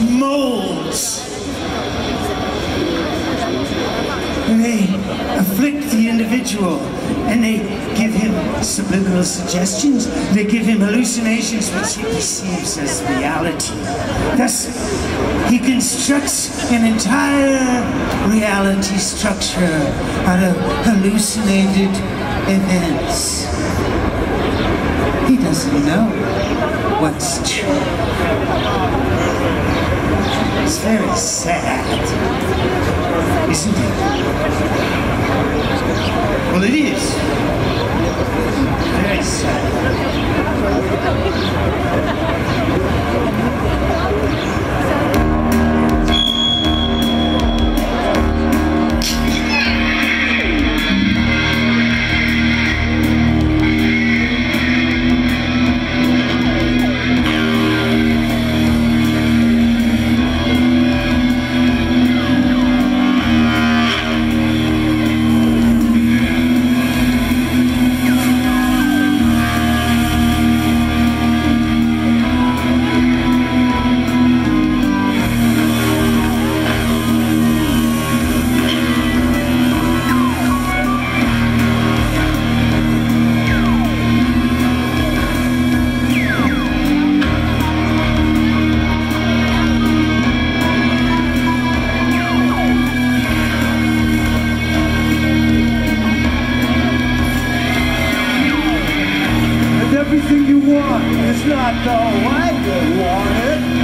molds. And they afflict the individual and they give him subliminal suggestions. They give him hallucinations which he perceives as reality. Thus, he constructs an entire reality structure out of hallucinated events. He doesn't know what's true. It's very sad, isn't it? want is not the way you want it.